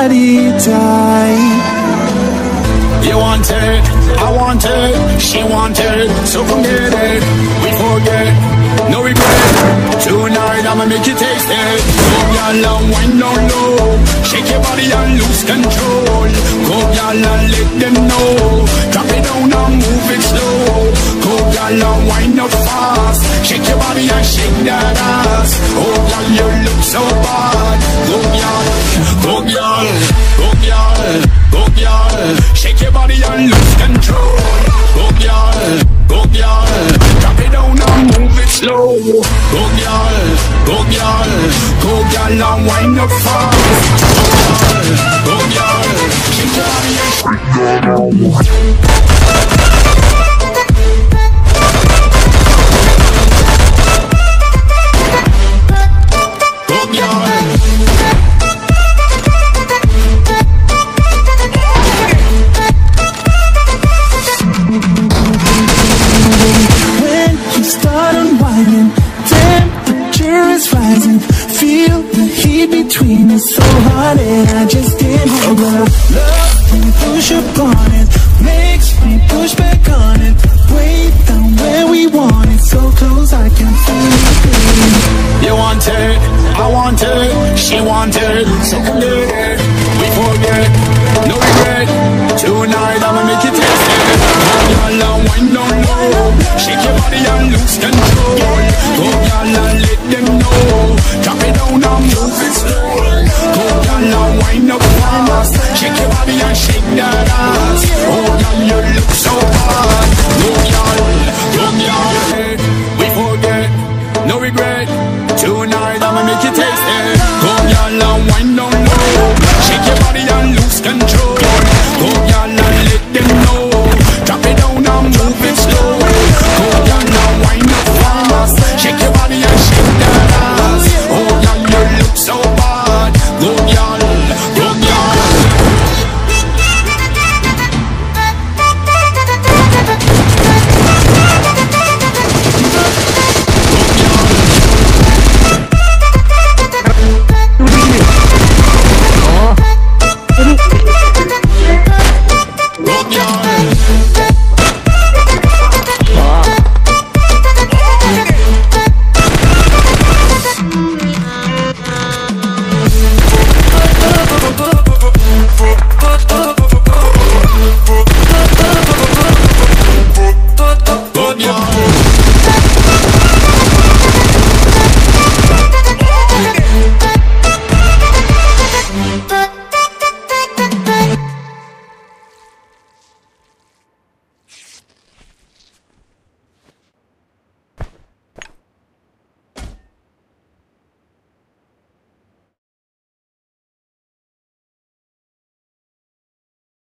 body tight. You want it, I want it, she want it, so come get it. We forget, no regret. Tonight I'ma make you taste it. Go gyal and wine down low, shake your body and lose control. Go gyal and let them know, drop it down and move it slow. Go gyal and wine up fast, shake your body and shake that ass. Oh y'all, you look so bad. Go gyal, go gyal, go gyal, shake your body and lose control. Go gyal, go gyal, drop it down and move it slow. Go gyal, go gyal, go gyal and wind up fast. Go gyal, go gyal, shake your body and Feel the heat between us so hot and I just can't hold up. Love you push upon it, makes me push back on it. Way down where we want it, so close I can feel it. You want it, I want it, she want so come get it. Body and shake that ass. Oh y'all, you look so hot. Go gyal, go gyal, we forget, no regret. Tonight I'ma make taste